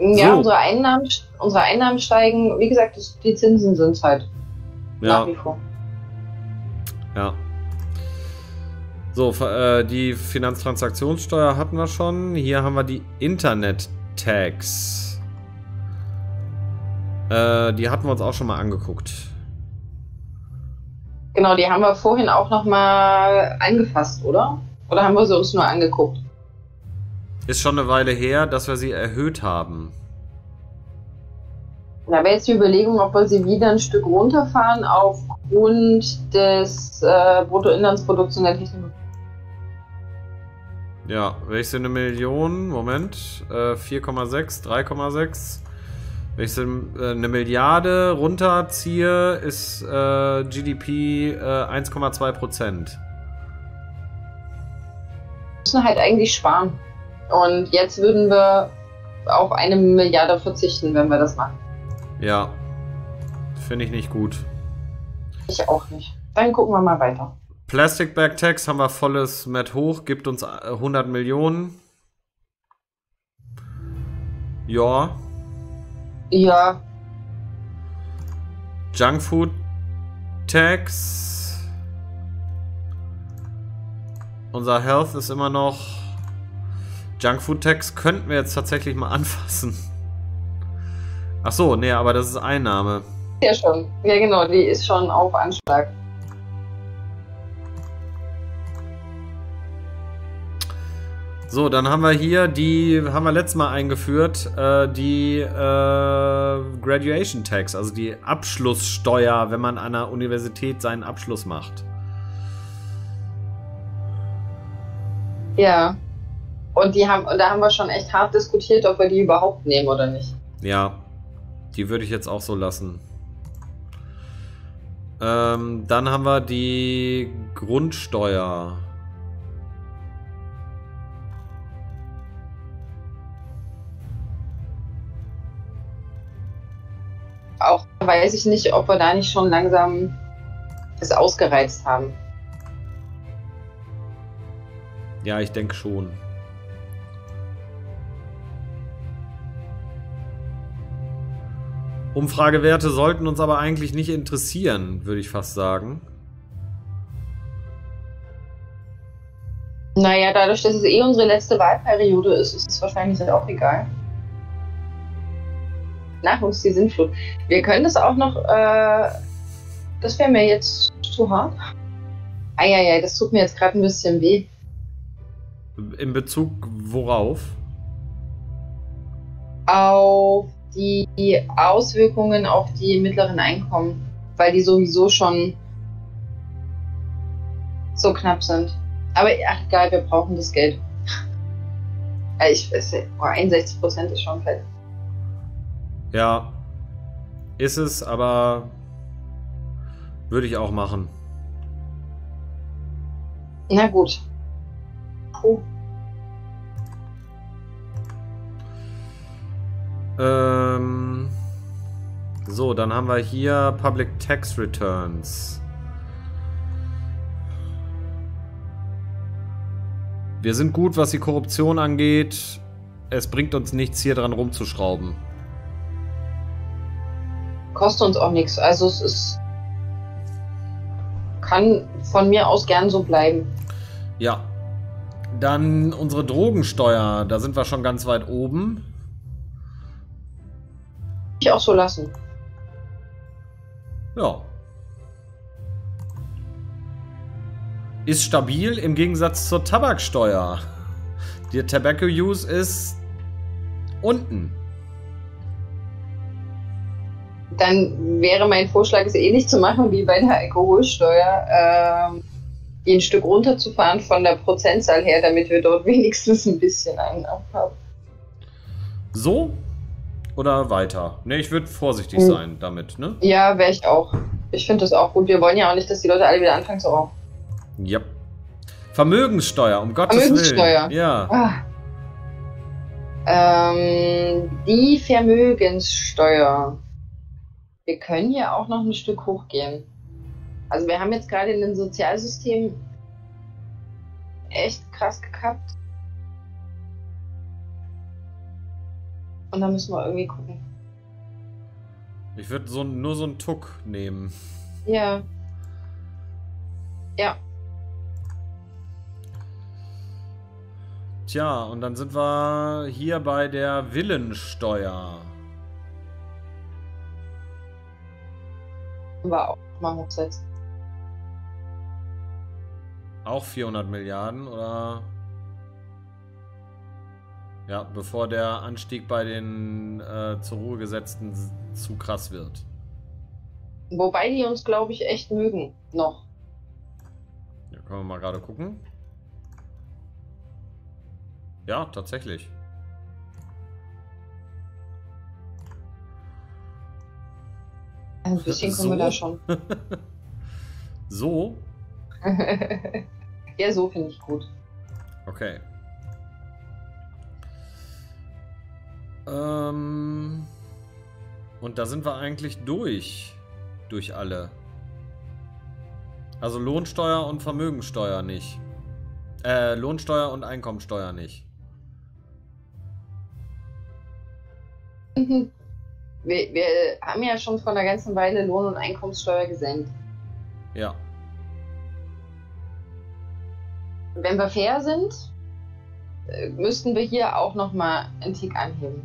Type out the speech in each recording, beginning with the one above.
Ja, So. unsere, Einnahmen, unsere Einnahmen steigen. Wie gesagt, die Zinsen sind es halt Ja, nach wie vor. ja. So, äh, die Finanztransaktionssteuer hatten wir schon. Hier haben wir die Internet-Tax. Äh, die hatten wir uns auch schon mal angeguckt. Genau, die haben wir vorhin auch nochmal angefasst, oder? Oder haben wir sie uns nur angeguckt? Ist schon eine Weile her, dass wir sie erhöht haben. Da wäre jetzt die Überlegung, ob wir sie wieder ein Stück runterfahren aufgrund des äh, Bruttoinlandsprodukts und der Technologie. Ja, sie eine Million, Moment, äh, 4,6, 3,6. Wenn ich äh, eine Milliarde runterziehe, ist äh, GDP äh, 1,2 Prozent. Wir müssen halt eigentlich sparen. Und jetzt würden wir auf eine Milliarde verzichten, wenn wir das machen. Ja, finde ich nicht gut. Ich auch nicht. Dann gucken wir mal weiter. Plastic Bag Tax haben wir volles Met hoch, gibt uns äh, 100 Millionen. Ja, Ja, Junkfood Tax. Unser Health ist immer noch. Junkfood Tax könnten wir jetzt tatsächlich mal anfassen. Ach so, nee, aber das ist Einnahme. ja schon. Ja, genau, die ist schon auf Anschlag. So, dann haben wir hier die, haben wir letztes Mal eingeführt, äh, die äh, Graduation Tax, also die Abschlusssteuer, wenn man an einer Universität seinen Abschluss macht. Ja. Und die haben, und da haben wir schon echt hart diskutiert, ob wir die überhaupt nehmen oder nicht. Ja, die würde ich jetzt auch so lassen. Ähm, dann haben wir die Grundsteuer. Auch weiß ich nicht, ob wir da nicht schon langsam es ausgereizt haben. Ja, ich denke schon. Umfragewerte sollten uns aber eigentlich nicht interessieren, würde ich fast sagen. Naja, dadurch, dass es eh unsere letzte Wahlperiode ist, ist es wahrscheinlich auch egal. Nachwuchs, die Sintflut. Wir können das auch noch, äh, das wäre mir jetzt zu hart. Eieiei, das tut mir jetzt gerade ein bisschen weh. In Bezug worauf? Auf die Auswirkungen auf die mittleren Einkommen, weil die sowieso schon so knapp sind. Aber ach, egal, wir brauchen das Geld. Äh, Ich, es, oh, 61% ist schon fett. Ja, ist es, aber würde ich auch machen. Na gut. Puh. Ähm, so, dann haben wir hier Public Tax Returns. Wir sind gut, was die Korruption angeht. Es bringt uns nichts, hier dran rumzuschrauben. Kostet uns auch nichts. Also es ist. Kann von mir aus gern so bleiben. Ja. Dann unsere Drogensteuer. Da sind wir schon ganz weit oben. Ich auch so lassen. Ja. Ist stabil im Gegensatz zur Tabaksteuer. Der Tobacco Use ist unten. Dann wäre mein Vorschlag, es ähnlich zu machen wie bei der Alkoholsteuer. Ähm, ein Stück runterzufahren von der Prozentzahl her, damit wir dort wenigstens ein bisschen Einnahmen haben. So? Oder weiter? Ne, ich würde vorsichtig Hm. sein damit, ne? Ja, wäre ich auch. Ich finde das auch gut. Wir wollen ja auch nicht, dass die Leute alle wieder anfangen zu rauchen. Ja. Vermögenssteuer, um Gottes Vermögenssteuer. Willen. Ja. Ah. Ähm, die Vermögenssteuer. Wir können hier auch noch ein Stück hochgehen. Also wir haben jetzt gerade in dem Sozialsystem echt krass gekappt. Und da müssen wir irgendwie gucken. Ich würde so, nur so einen Tuck nehmen. Ja. Ja. Tja, und dann sind wir hier bei der Villensteuer. War auch mal hochsetzen. Auch 400 Milliarden oder? Ja, bevor der Anstieg bei den äh, zur Ruhe gesetzten zu krass wird. Wobei die uns, glaube ich, echt mögen. Noch. Ja, können wir mal gerade gucken. Ja, tatsächlich. Ein bisschen kommen So? wir da schon. So? ja, so finde ich gut. Okay. Ähm, und da sind wir eigentlich durch. Durch alle. Also Lohnsteuer und Vermögensteuer nicht. Äh, Lohnsteuer und Einkommensteuer nicht. Mhm. Wir, wir haben ja schon vor einer ganzen Weile Lohn- und Einkommenssteuer gesenkt. Ja. Wenn wir fair sind, äh, müssten wir hier auch nochmal einen Tick anheben.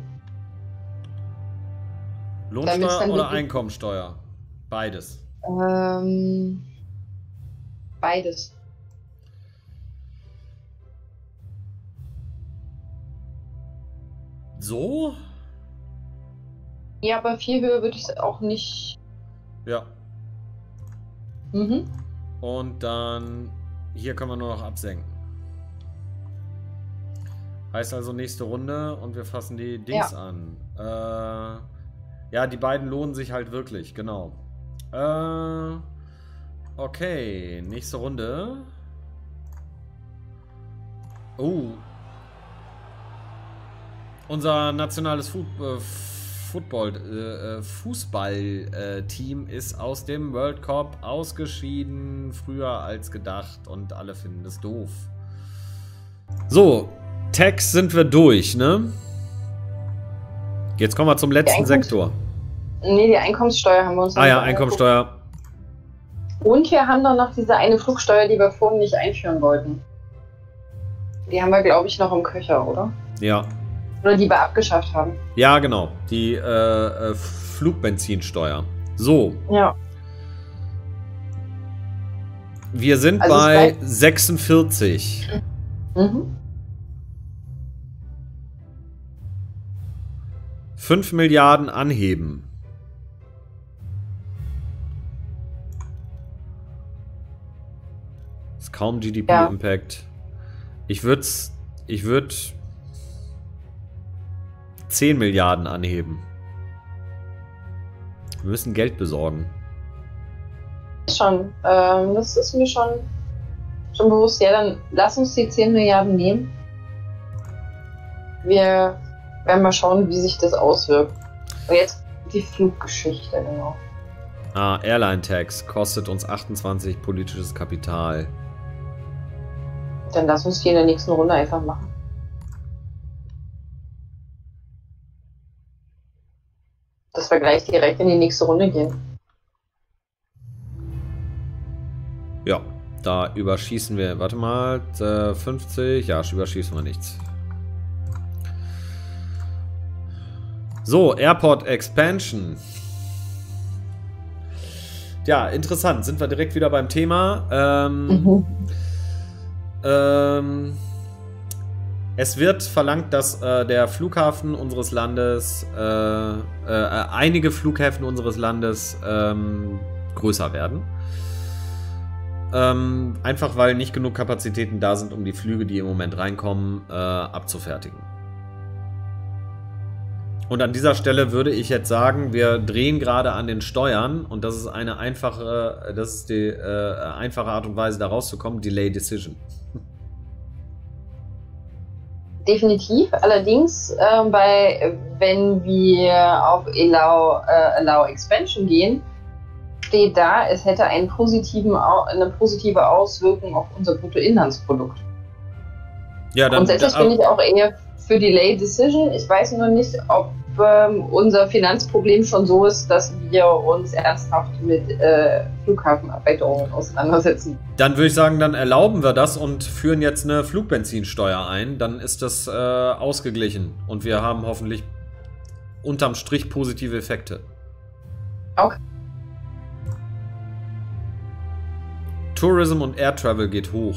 Lohnsteuer dann oder Einkommensteuer? Beides. Ähm, beides. So? Ja, aber viel höher würde ich es auch nicht. Ja. Mhm. Und dann hier können wir nur noch absenken. Heißt also nächste Runde und wir fassen die Dings an. Äh, ja, die beiden lohnen sich halt wirklich, genau. Äh, okay, nächste Runde. Oh. Unser nationales Fu äh, Football, äh, äh, Fußball-Team ist aus dem World Cup ausgeschieden, früher als gedacht und alle finden es doof. So, Tax sind wir durch, ne? Jetzt kommen wir zum letzten Sektor. Nee, die Einkommenssteuer haben wir uns Ah ja. Einkommensteuer. Und wir haben dann noch diese eine Flugsteuer, die wir vorhin nicht einführen wollten. Die haben wir, glaube ich, noch im Köcher, oder? Ja. Oder die wir abgeschafft haben. Ja, genau. Die äh, äh, Flugbenzinsteuer. So, Ja. wir sind Also bei bleibt- 46. Mhm. 5 Milliarden anheben. Ist kaum GDP-Impact. Ich würde ich würde 10 Milliarden anheben. Wir müssen Geld besorgen. Schon. Ähm, das ist mir schon, schon bewusst. Ja, dann lass uns die 10 Milliarden nehmen. Wir werden mal schauen, wie sich das auswirkt. Und jetzt die Fluggeschichte, genau. Ah, Airline Tax kostet uns 28 politisches Kapital. Dann lass uns die in der nächsten Runde einfach machen. Dass wir gleich direkt in die nächste Runde gehen. Ja, da überschießen wir. Warte mal, äh, 50. Ja, überschießen wir nichts. So, Airport Expansion. Ja, interessant. Sind wir direkt wieder beim Thema. Ähm, Mhm. ähm, es wird verlangt, dass äh, der Flughafen unseres Landes, äh, äh, einige Flughäfen unseres Landes ähm, größer werden. Ähm, einfach weil nicht genug Kapazitäten da sind, um die Flüge, die im Moment reinkommen, äh, abzufertigen. Und an dieser Stelle würde ich jetzt sagen, wir drehen gerade an den Steuern und das ist eine einfache, das ist die äh, einfache Art und Weise, da rauszukommen, Delay Decision. Definitiv. Allerdings, ähm, bei, wenn wir auf Allow, äh, Allow Expansion gehen, steht da, es hätte einen positiven, eine positive Auswirkung auf unser Bruttoinlandsprodukt. Ja, dann Grundsätzlich da- bin ich auch eher für Delay Decision. Ich weiß nur nicht, ob ähm, unser Finanzproblem schon so ist, dass wir uns ernsthaft mit äh, Flughafenerweiterungen auseinandersetzen. Dann würde ich sagen, dann erlauben wir das und führen jetzt eine Flugbenzinsteuer ein. Dann ist das äh, ausgeglichen und wir haben hoffentlich unterm Strich positive Effekte. Okay. Tourism und Air Travel geht hoch.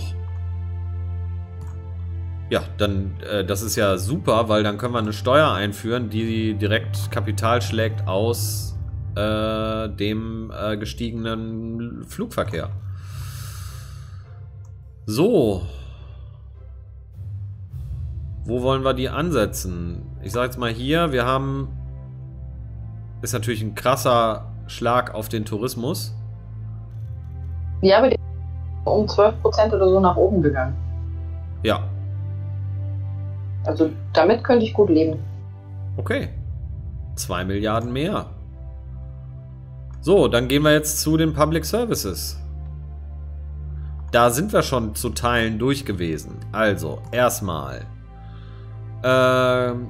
Ja, dann, äh, das ist ja super, weil dann können wir eine Steuer einführen, die direkt Kapital schlägt aus äh, dem äh, gestiegenen Flugverkehr. So. Wo wollen wir die ansetzen? Ich sage jetzt mal hier, wir haben... Ist natürlich ein krasser Schlag auf den Tourismus. Ja, aber die um 12% oder so nach oben gegangen. Ja, Also damit könnte ich gut leben. Okay. 2 Milliarden mehr. So, dann gehen wir jetzt zu den Public Services. Da sind wir schon zu Teilen durch gewesen. Also, erstmal. Ähm,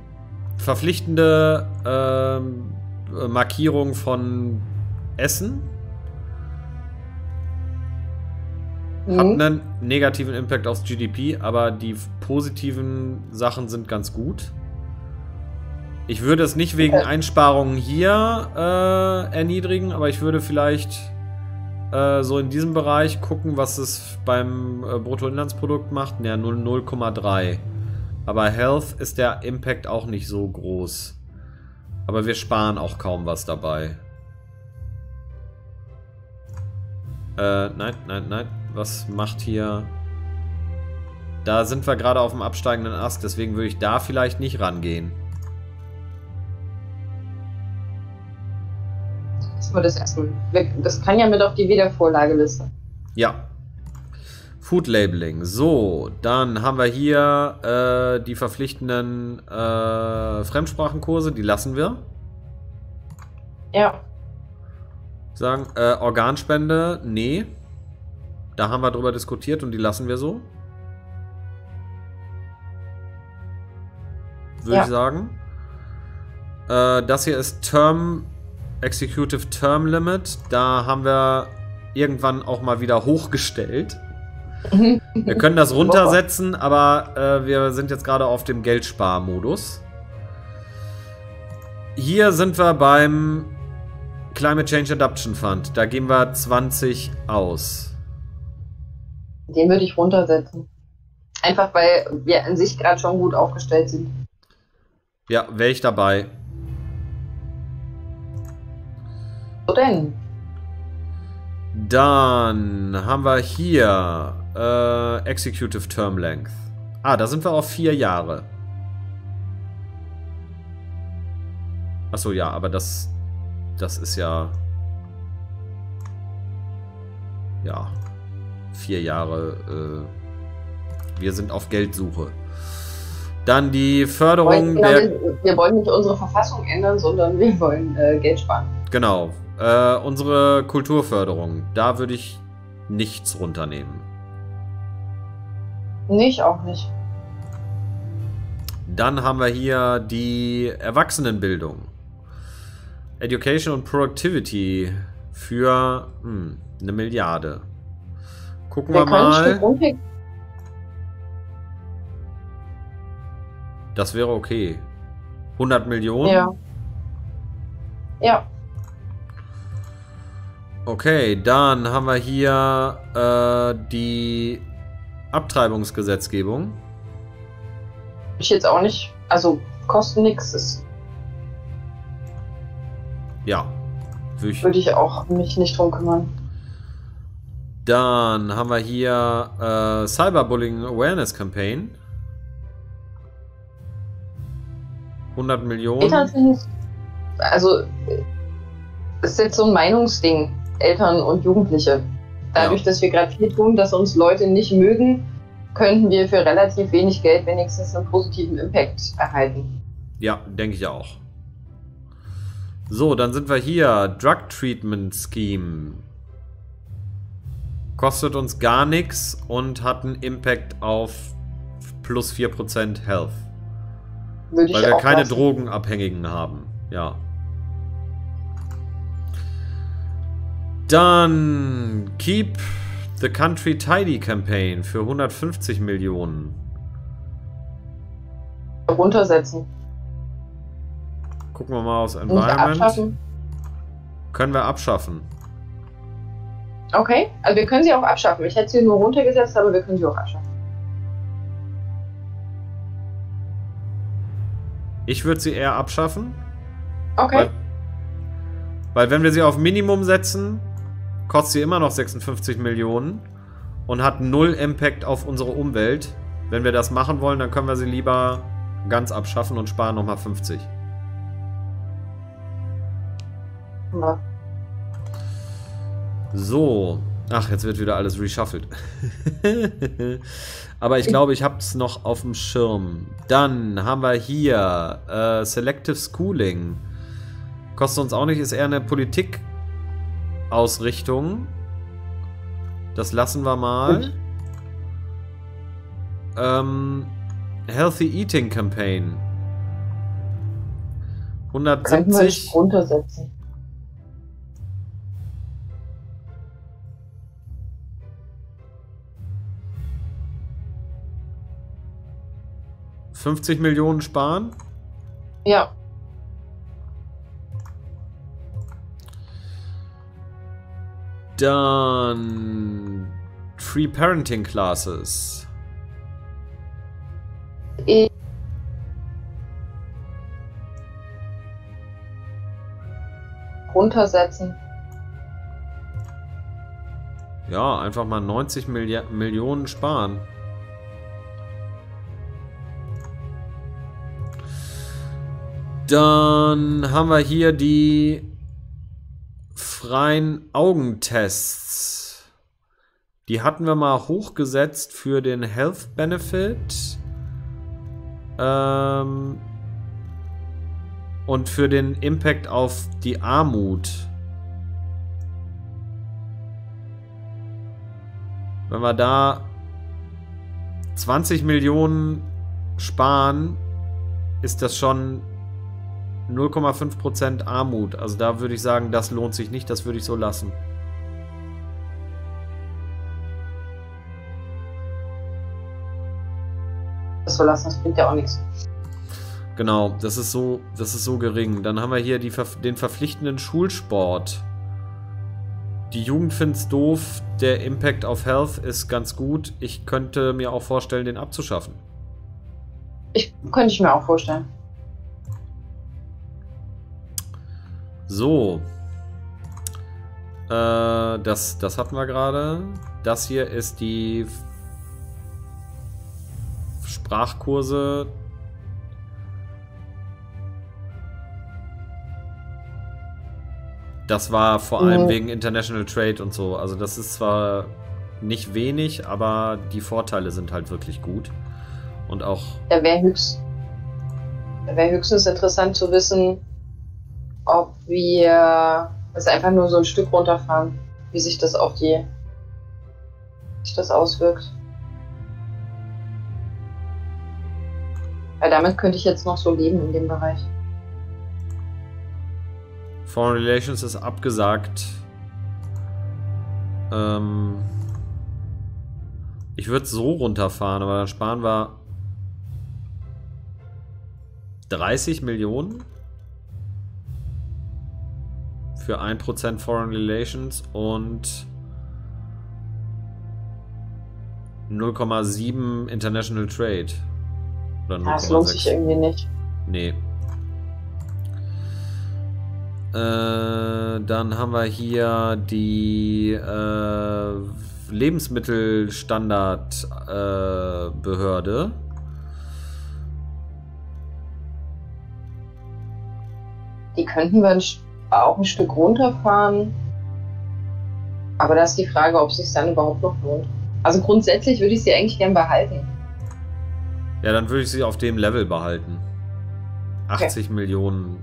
verpflichtende ähm, Markierung von Essen. Hat Mhm. einen negativen Impact aufs GDP, aber die positiven Sachen sind ganz gut. Ich würde es nicht wegen. Einsparungen hier äh, erniedrigen, aber ich würde vielleicht äh, so in diesem Bereich gucken, was es beim äh, Bruttoinlandsprodukt macht. Ja, 0 0,3. Aber Health ist der Impact auch nicht so groß. Aber wir sparen auch kaum was dabei. Äh, nein, nein, nein. Was macht hier... Da sind wir gerade auf dem absteigenden Ast, deswegen würde ich da vielleicht nicht rangehen. Das war das weg. Das kann ja mit auf die Wiedervorlageliste. Ja. Food Labeling. So, dann haben wir hier äh, die verpflichtenden äh, Fremdsprachenkurse, die lassen wir. Ja. Sagen, äh, Organspende, nee. Da haben wir drüber diskutiert und die lassen wir so. Würde Ja. ich sagen. Äh, das hier ist Term, Executive Term Limit. Da haben wir irgendwann auch mal wieder hochgestellt. Wir können das runtersetzen, aber äh, wir sind jetzt gerade auf dem Geldsparmodus. Hier sind wir beim Climate Change Adaption Fund. Da geben wir 20 aus. Den würde ich runtersetzen. Einfach weil wir an sich gerade schon gut aufgestellt sind. Ja, wäre ich dabei. So denn. Dann haben wir hier äh, Executive Term Length. Ah, da sind wir auf vier Jahre. Achso, ja, aber das, das ist ja. Ja. Vier Jahre. Äh, wir sind auf Geldsuche. Dann die Förderung Genau, der. wir, wir wollen nicht unsere Verfassung ändern, sondern wir wollen äh, Geld sparen. Genau. Äh, unsere Kulturförderung. Da würde ich nichts runternehmen. Nicht, auch nicht. Dann haben wir hier die Erwachsenenbildung. Education und Productivity für hm, eine Milliarde. Gucken wir, Wir können ein Stück mal. Das wäre okay. 100 Millionen? Ja. Ja. Okay, dann haben wir hier äh, die Abtreibungsgesetzgebung. Ich jetzt auch nicht. Also kosten nichts. Ja. Würde ich würde ich auch mich nicht drum kümmern. Dann haben wir hier äh, Cyberbullying Awareness Campaign. 100 Millionen. Eltern finden also es ist jetzt so ein Meinungsding, Eltern und Jugendliche. Dadurch, Ja. dass wir gerade viel tun, dass uns Leute nicht mögen, könnten wir für relativ wenig Geld wenigstens einen positiven Impact erhalten. Ja, denke ich auch. So, dann sind wir hier. Drug Treatment Scheme. Kostet uns gar nichts und hat einen Impact auf plus 4% Health. Würde Weil wir keine lassen. Drogenabhängigen haben. Ja. Dann Keep the Country Tidy Campaign für 150 Millionen. runtersetzen. Gucken wir mal aus Nicht Environment. abschaffen. Können wir abschaffen. Okay, also wir können sie auch abschaffen. Ich hätte sie nur runtergesetzt, aber wir können sie auch abschaffen. Ich würde sie eher abschaffen. Okay. Weil, weil wenn wir sie auf Minimum setzen, kostet sie immer noch 56 Millionen und hat null Impact auf unsere Umwelt. Wenn wir das machen wollen, dann können wir sie lieber ganz abschaffen und sparen nochmal 50. Ja. So. Ach, jetzt wird wieder alles reshuffled. Aber ich glaube, ich habe es noch auf dem Schirm. Dann haben wir hier äh, Selective Schooling. Kostet uns auch nicht, ist eher eine Politikausrichtung. Das lassen wir mal. Ähm, Healthy Eating Campaign. Könnten wir 170. nicht runtersetzen. Fünfzig Millionen sparen. Ja. Dann Free Parenting Classes. Eh. Runtersetzen. Ja, einfach mal 90 Millia Millionen sparen. Dann haben wir hier die freien Augentests. Die hatten wir mal hochgesetzt für den Health Benefit. Ähm, und für den Impact auf die Armut. Wenn wir da 20 Millionen sparen, ist das schon 0,5% Armut. Also da würde ich sagen, das lohnt sich nicht, das würde ich so lassen. Das so lassen, das bringt ja auch nichts. Genau, das ist so, das ist so gering. Dann haben wir hier die, den verpflichtenden Schulsport. Die Jugend find's doof, der Impact auf Health ist ganz gut. Ich könnte mir auch vorstellen, den abzuschaffen. Ich könnte ich mir auch vorstellen. So. Äh, das, das hatten wir gerade. Das hier ist die Sprachkurse. Das war vor allem Mhm. wegen International Trade und so. Also das ist zwar nicht wenig, aber die Vorteile sind halt wirklich gut. Und auch Da wäre höchst, da wäre höchstens interessant zu wissen, ob wir es einfach nur so ein Stück runterfahren, wie sich das auf die, sich das auswirkt. Weil damit könnte ich jetzt noch so leben in dem Bereich. Foreign Relations ist abgesagt. Ähm, ich würde so runterfahren, aber dann sparen wir 30 Millionen für 1% Foreign Relations und 0,7 International Trade. Oder Ja, das lohnt sich 0,6. irgendwie nicht. Nee. Äh, dann haben wir hier die äh, Lebensmittelstandardbehörde. Äh. Die könnten wir ein, auch ein Stück runterfahren. Aber da ist die Frage, ob es sich dann überhaupt noch lohnt. Also grundsätzlich würde ich sie eigentlich gern behalten. ja, dann würde ich sie auf dem Level behalten. 80 Millionen.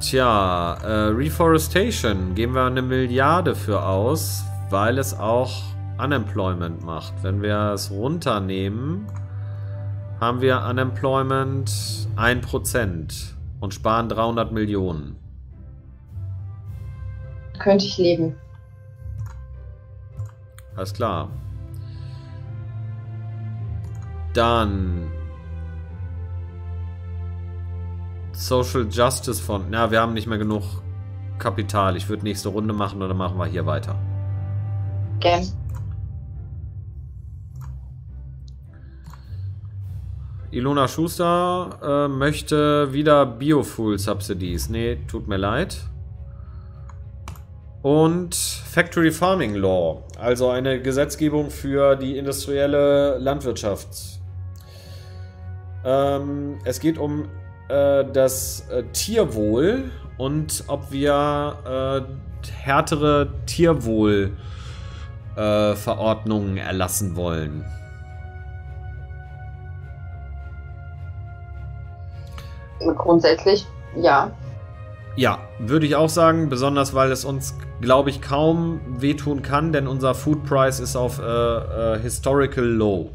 Tja, äh, Reforestation geben wir eine Milliarde für aus, weil es auch Unemployment macht. Wenn wir es runternehmen, haben wir Unemployment 1% und sparen 300 Millionen. Könnte ich leben. Alles klar. Dann Social Justice Fund. Na, wir haben nicht mehr genug Kapital. Ich würde nächste Runde machen oder machen wir hier weiter? Gern. Ilona Schuster äh, möchte wieder Biofuel Subsidies. Nee, tut mir leid. Und Factory Farming Law, also eine Gesetzgebung für die industrielle Landwirtschaft. Ähm, es geht um äh, das äh, Tierwohl und ob wir äh, härtere Tierwohlverordnungen erlassen wollen. Grundsätzlich ja. Ja, würde ich auch sagen, besonders weil es uns, glaube ich, kaum wehtun kann, denn unser Food Price ist auf äh, äh, Historical Low.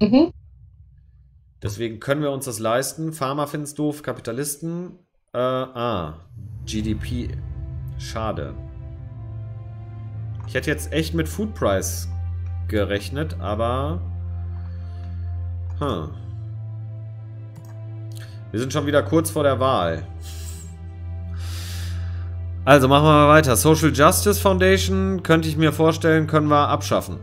Mhm. Deswegen können wir uns das leisten. Pharma finden es doof, Kapitalisten. Äh, ah, GDP. Schade. Ich hätte jetzt echt mit Food Price gerechnet, aber. Huh. Wir sind schon wieder kurz vor der Wahl. Also machen wir mal weiter. Social Justice Foundation könnte ich mir vorstellen, können wir abschaffen.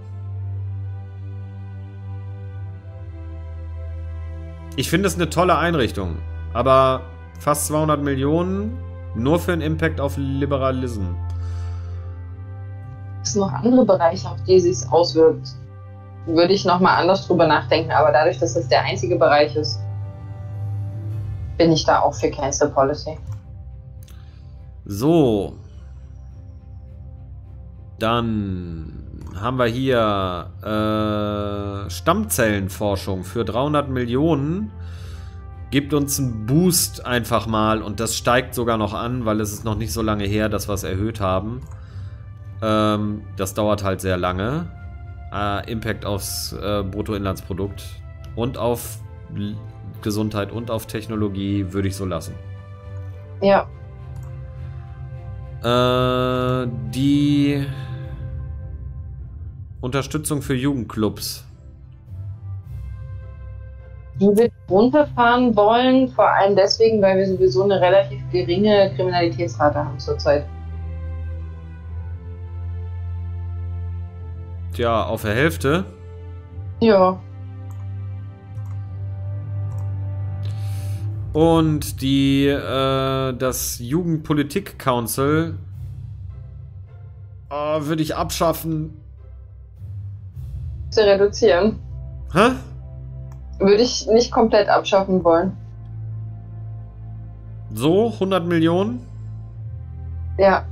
Ich finde es eine tolle Einrichtung, aber fast 200 Millionen nur für einen Impact auf Liberalism. Es sind noch andere Bereiche, auf die es sich auswirkt. Würde ich nochmal anders drüber nachdenken, aber dadurch, dass das der einzige Bereich ist, bin ich da auch für Cancel Policy. So. Dann haben wir hier äh, Stammzellenforschung für 300 Millionen. Gibt uns einen Boost einfach mal und das steigt sogar noch an, weil es ist noch nicht so lange her, dass wir es erhöht haben. Ähm, das dauert halt sehr lange. Äh, Impact aufs äh, Bruttoinlandsprodukt und auf Gesundheit und auf Technologie würde ich so lassen. Ja. Äh, die Unterstützung für Jugendclubs. Die wir runterfahren wollen, vor allem deswegen, weil wir sowieso eine relativ geringe Kriminalitätsrate haben zurzeit. Tja, auf der Hälfte? Ja. Und die, äh, das Jugendpolitik Council äh, würde ich abschaffen. Zu reduzieren. Hä? Würde ich nicht komplett abschaffen wollen. So, 100 Millionen? Ja.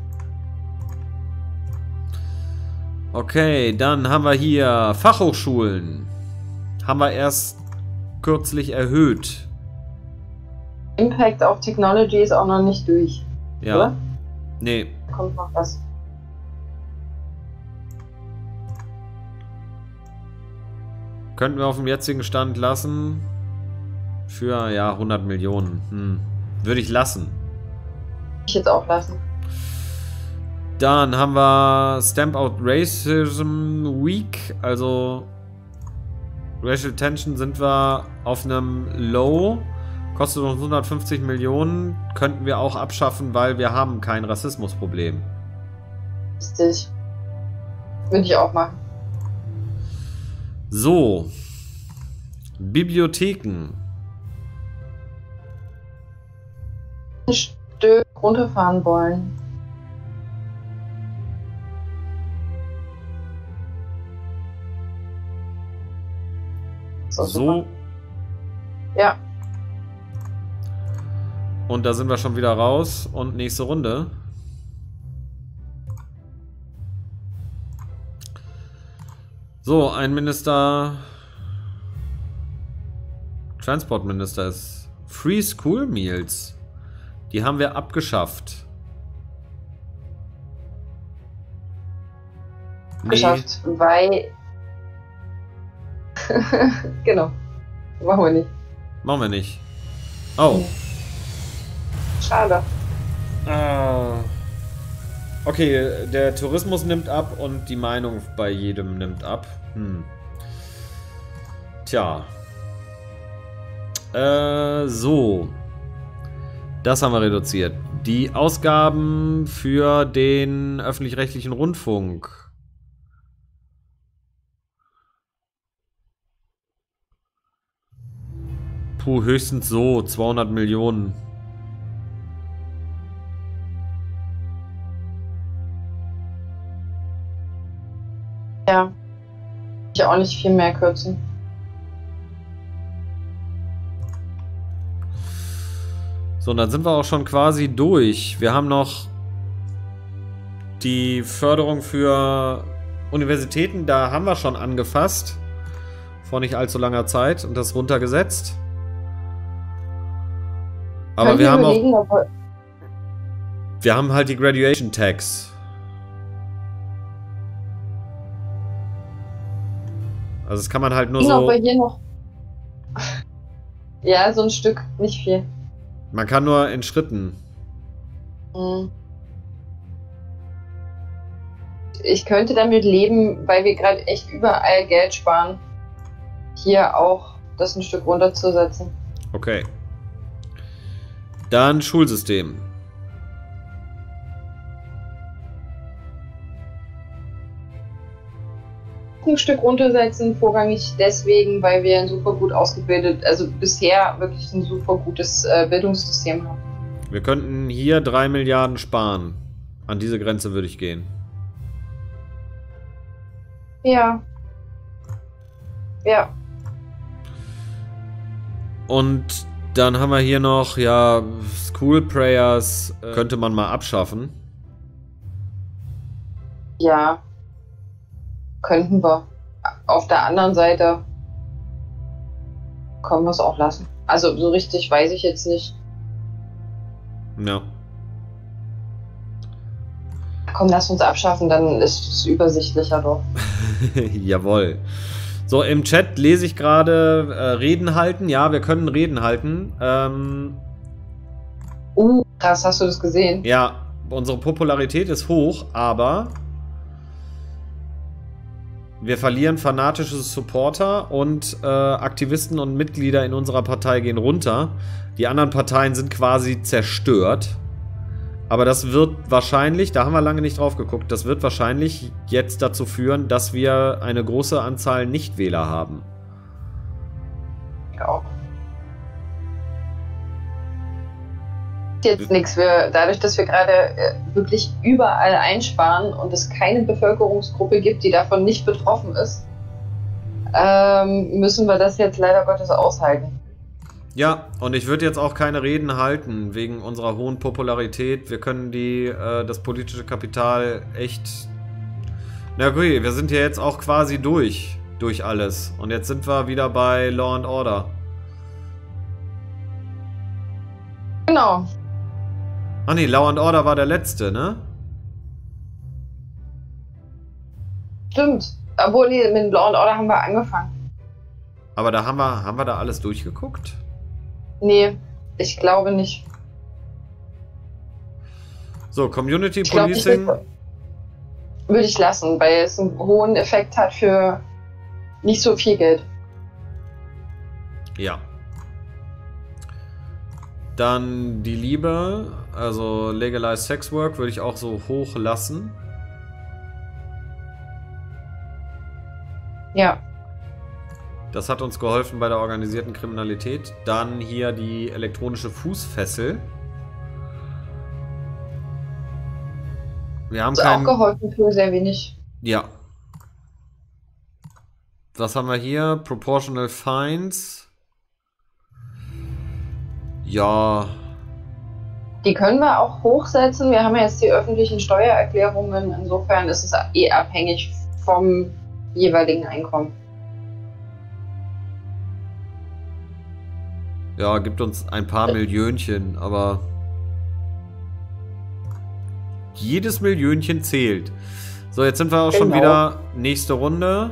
Okay, dann haben wir hier Fachhochschulen. Haben wir erst kürzlich erhöht. Impact auf Technology ist auch noch nicht durch. Ja. Oder? Nee. kommt noch was. Könnten wir auf dem jetzigen Stand lassen. Für, ja, 100 Millionen. Hm. Würde ich lassen. Ich jetzt auch lassen. Dann haben wir Stamp Out Racism Week. Also Racial Tension sind wir auf einem Low. Kostet uns 150 Millionen, könnten wir auch abschaffen, weil wir haben kein Rassismusproblem. Richtig. Würde ich auch machen. So. Bibliotheken. Ein Stück runterfahren wollen. So. so. Ja. Und da sind wir schon wieder raus. Und nächste Runde. So, ein Minister. Transportminister ist Free School Meals. Die haben wir abgeschafft. Abgeschafft, nee. weil. genau. Machen wir nicht. Machen wir nicht. Oh. Schade. Ah. Okay, der Tourismus nimmt ab und die Meinung bei jedem nimmt ab. Hm. Tja. Äh, so. Das haben wir reduziert. Die Ausgaben für den öffentlich-rechtlichen Rundfunk. Puh, höchstens so 200 Millionen. Ich auch nicht viel mehr kürzen. So, und dann sind wir auch schon quasi durch. Wir haben noch die Förderung für Universitäten, da haben wir schon angefasst. Vor nicht allzu langer Zeit und das runtergesetzt. Aber Können wir haben auch. wir- Wir haben halt die Graduation Tax. Also das kann man halt nur Genau, so. aber hier noch. Ja, so ein Stück, nicht viel. Man kann nur in Schritten. Hm. Ich könnte damit leben, weil wir gerade echt überall Geld sparen, hier auch das ein Stück runterzusetzen. Okay. Dann Schulsystem. Ein Stück runtersetzen, vorrangig deswegen, weil wir ein super gut ausgebildet, also bisher wirklich ein super gutes äh, Bildungssystem haben. Wir könnten hier 3 Milliarden sparen. An diese Grenze würde ich gehen. Ja. Ja. Und dann haben wir hier noch, ja, School Prayers äh, könnte man mal abschaffen. Ja. Könnten wir. Auf der anderen Seite können wir es auch lassen. Also so richtig weiß ich jetzt nicht. Ja. Komm, lass uns abschaffen, dann ist es übersichtlicher doch. Jawohl. So, im Chat lese ich gerade äh, Reden halten. Ja, wir können Reden halten. Ähm, Uh, krass, hast du das gesehen? ja, unsere Popularität ist hoch, aber wir verlieren fanatische Supporter und äh, Aktivisten und Mitglieder in unserer Partei gehen runter. Die anderen Parteien sind quasi zerstört. Aber das wird wahrscheinlich, da haben wir lange nicht drauf geguckt, das wird wahrscheinlich jetzt dazu führen, dass wir eine große Anzahl Nichtwähler haben. Ich Jetzt nichts. Wir, dadurch, dass wir gerade äh, wirklich überall einsparen und es keine Bevölkerungsgruppe gibt, die davon nicht betroffen ist, ähm, müssen wir das jetzt leider Gottes aushalten. Ja, und ich würde jetzt auch keine Reden halten wegen unserer hohen Popularität. Wir können die, äh, das politische Kapital echt. Na gut, wir sind ja jetzt auch quasi durch, durch alles. Und jetzt sind wir wieder bei Law and Order. Genau. Ach nee, Law and Order war der letzte, ne? Stimmt. Obwohl, nee, mit Law and Order haben wir angefangen. Aber da haben wir, haben wir da alles durchgeguckt? Nee, ich glaube nicht. So, Community Ich glaube, ich Policing. würde würd ich lassen, weil es einen hohen Effekt hat für nicht so viel Geld. Ja. Dann die Liebe, also Legalized Sex Work, würde ich auch so hoch lassen. Ja. Das hat uns geholfen bei der organisierten Kriminalität. Dann hier die elektronische Fußfessel. Wir haben Hat auch kein. geholfen für sehr wenig. Ja. Was haben wir hier? Proportional Fines. Ja. Die können wir auch hochsetzen. Wir haben ja jetzt die öffentlichen Steuererklärungen. Insofern ist es eh abhängig vom jeweiligen Einkommen. Ja, gibt uns ein paar Millionchen, aber. Jedes Millionchen zählt. So, jetzt sind wir auch schon Genau. wieder nächste Runde.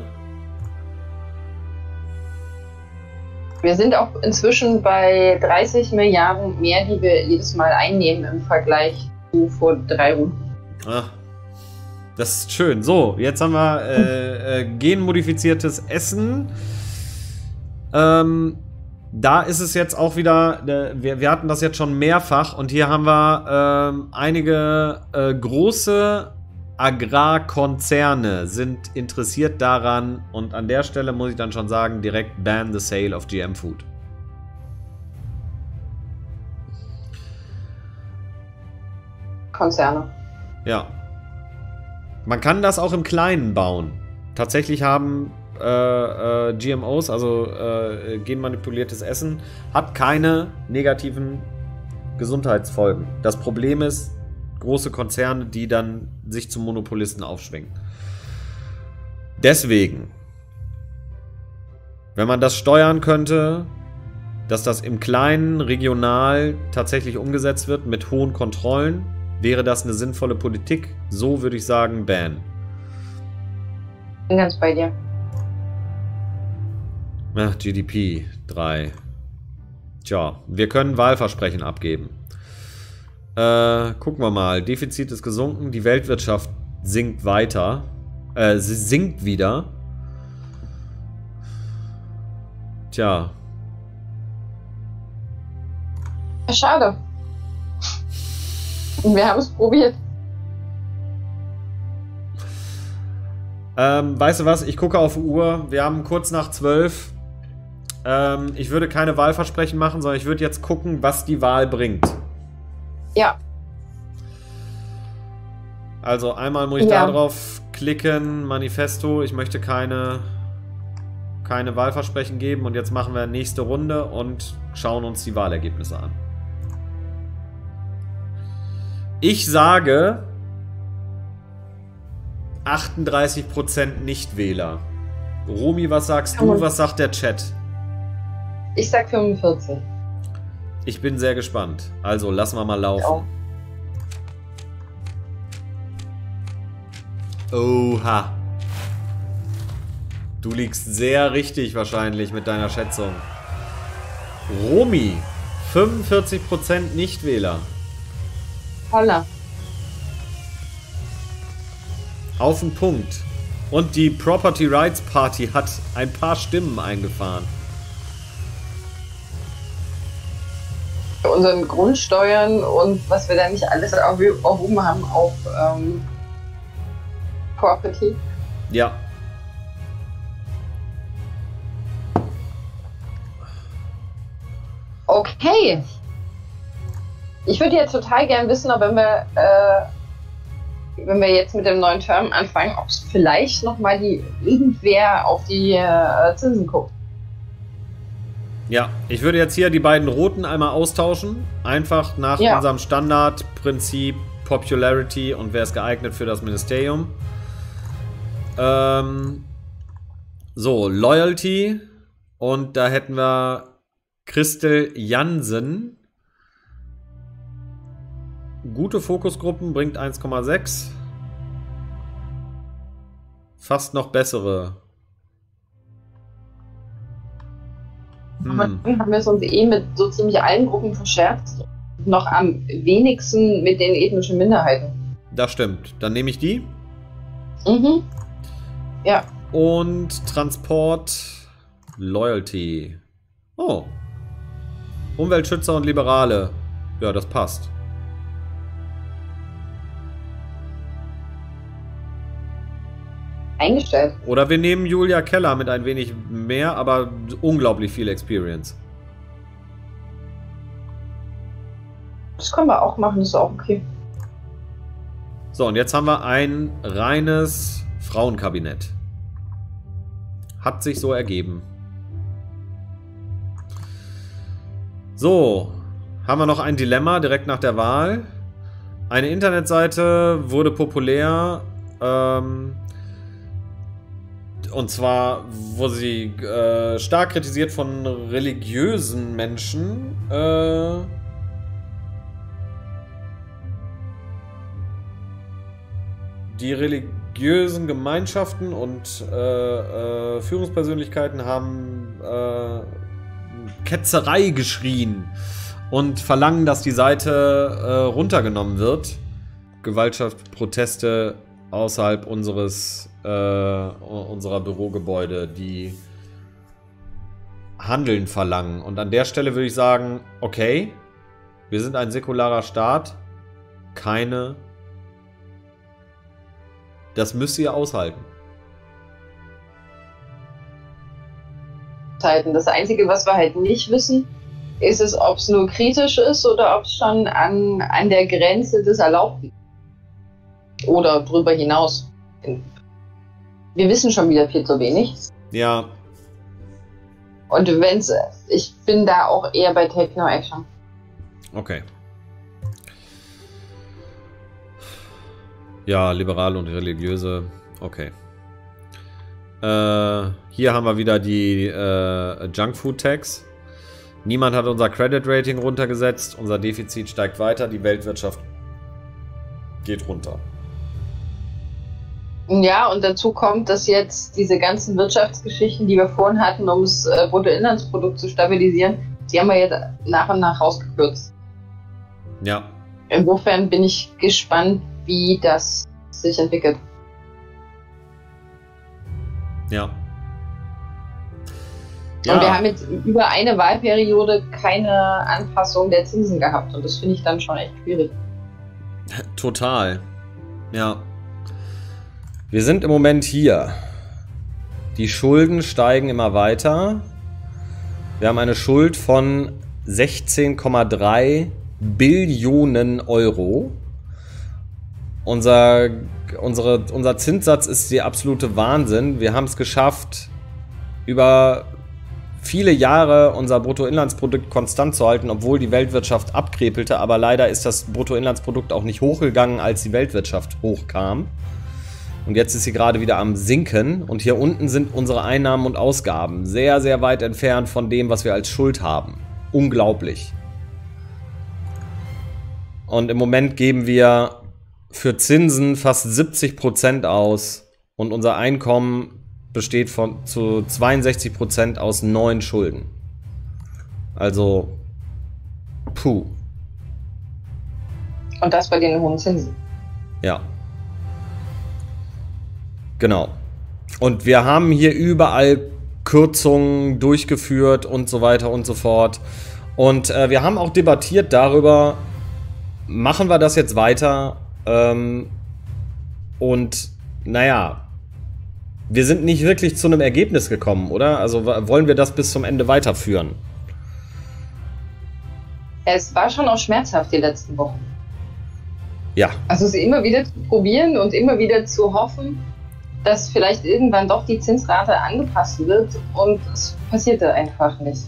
Wir sind auch inzwischen bei 30 Milliarden mehr, die wir jedes Mal einnehmen im Vergleich zu vor drei Runden. Ah, das ist schön. So, jetzt haben wir äh, äh, genmodifiziertes Essen. Ähm, da ist es jetzt auch wieder, äh, wir, wir hatten das jetzt schon mehrfach und hier haben wir ähm, einige äh, große Agrarkonzerne sind interessiert daran und an der Stelle muss ich dann schon sagen, direkt ban the sale of GM Food. Konzerne. Ja. Man kann das auch im Kleinen bauen. Tatsächlich haben äh, äh, GMOs, also äh, genmanipuliertes Essen, hat keine negativen Gesundheitsfolgen. Das Problem ist, große Konzerne, die dann sich zum Monopolisten aufschwingen. Deswegen, wenn man das steuern könnte, dass das im Kleinen regional tatsächlich umgesetzt wird mit hohen Kontrollen, wäre das eine sinnvolle Politik. So würde ich sagen, ban. Bin ganz bei dir. Ach, GDP 3. Tja, wir können Wahlversprechen abgeben. Äh, gucken wir mal. Defizit ist gesunken. Die Weltwirtschaft sinkt weiter. Äh, sie sinkt wieder. Tja. Schade. Wir haben es probiert. Ähm, weißt du was? Ich gucke auf die Uhr. Wir haben kurz nach zwölf. Ähm, ich würde keine Wahlversprechen machen, sondern ich würde jetzt gucken, was die Wahl bringt. Ja. Also einmal muss ich Ja. da drauf klicken, Manifesto. Ich möchte keine, keine Wahlversprechen geben. Und jetzt machen wir nächste Runde und schauen uns die Wahlergebnisse an. Ich sage 38% Nichtwähler. Romi, was sagst du? Was sagt der Chat? Ich sag 45. Ich bin sehr gespannt. Also lassen wir mal laufen. Oha. Du liegst sehr richtig wahrscheinlich mit deiner Schätzung. Romi, 45% Nichtwähler. Holla. Auf den Punkt. Und die Property Rights Party hat ein paar Stimmen eingefahren. Unseren Grundsteuern und was wir da nicht alles erhoben haben auf ähm, Property. Ja. Okay. Ich würde jetzt total gern wissen, ob wenn wir, äh, wenn wir jetzt mit dem neuen Term anfangen, ob es vielleicht nochmal die irgendwer auf die äh, Zinsen guckt. Ja, ich würde jetzt hier die beiden roten einmal austauschen. Einfach nach Ja. unserem Standardprinzip Popularity und wer ist geeignet für das Ministerium. Ähm, so, Loyalty. Und da hätten wir Christel Jansen. Gute Fokusgruppen bringt 1,6. Fast noch bessere. Hm. dann haben wir es uns eh mit so ziemlich allen Gruppen verscherzt. Noch am wenigsten mit den ethnischen Minderheiten. Das stimmt. Dann nehme ich die. Mhm. Ja. Und Transport Loyalty. Oh. Umweltschützer und Liberale. Ja, das passt. Eingestellt. Oder wir nehmen Julia Keller mit ein wenig mehr, aber unglaublich viel Experience. Das können wir auch machen, das ist auch okay. So, und jetzt haben wir ein reines Frauenkabinett. Hat sich so ergeben. So, haben wir noch ein Dilemma direkt nach der Wahl. Eine Internetseite wurde populär. Ähm, und zwar wurde sie äh, stark kritisiert von religiösen Menschen. Äh, die religiösen Gemeinschaften und äh, äh, Führungspersönlichkeiten haben äh, Ketzerei geschrien und verlangen, dass die Seite äh, runtergenommen wird. Gewaltschaft, Proteste außerhalb unseres äh, unserer Bürogebäude, die Handeln verlangen. Und an der Stelle würde ich sagen, okay, wir sind ein säkularer Staat, keine. Das müsst ihr aushalten. Das Einzige, was wir halt nicht wissen, ist es, ob es nur kritisch ist oder ob es schon an, an der Grenze des Erlaubten oder drüber hinaus. Wir wissen schon wieder viel zu wenig. Ja. Und wenn's, ich bin da auch eher bei Techno-Action. Okay. Ja, liberal und religiöse. Okay. Äh, hier haben wir wieder die äh, Junkfood-Tags. Niemand hat unser Credit Rating runtergesetzt. Unser Defizit steigt weiter. Die Weltwirtschaft geht runter. Ja, und dazu kommt, dass jetzt diese ganzen Wirtschaftsgeschichten, die wir vorhin hatten, um das äh, Bruttoinlandsprodukt zu stabilisieren, die haben wir jetzt nach und nach rausgekürzt. Ja. Insofern bin ich gespannt, wie das sich entwickelt. Ja. ja. Und wir haben jetzt über eine Wahlperiode keine Anpassung der Zinsen gehabt und das finde ich dann schon echt schwierig. Total. Ja. Wir sind im Moment hier. Die Schulden steigen immer weiter. Wir haben eine Schuld von 16,3 Billionen Euro. Unser, unsere, unser Zinssatz ist der absolute Wahnsinn. Wir haben es geschafft, über viele Jahre unser Bruttoinlandsprodukt konstant zu halten, obwohl die Weltwirtschaft abkrepelte. Aber leider ist das Bruttoinlandsprodukt auch nicht hochgegangen, als die Weltwirtschaft hochkam. Und jetzt ist sie gerade wieder am Sinken. Und hier unten sind unsere Einnahmen und Ausgaben. Sehr, sehr weit entfernt von dem, was wir als Schuld haben. Unglaublich. Und im Moment geben wir für Zinsen fast 70% aus. Und unser Einkommen besteht von, zu 62% aus neuen Schulden. Also, puh. Und das bei den hohen Zinsen. Ja. Genau. Und wir haben hier überall Kürzungen durchgeführt und so weiter und so fort. Und äh, wir haben auch debattiert darüber, machen wir das jetzt weiter? Ähm, und naja, wir sind nicht wirklich zu einem Ergebnis gekommen, oder? Also wollen wir das bis zum Ende weiterführen? Es war schon auch schmerzhaft die letzten Wochen. Ja. Also es immer wieder zu probieren und immer wieder zu hoffen, dass vielleicht irgendwann doch die Zinsrate angepasst wird und es passierte einfach nicht.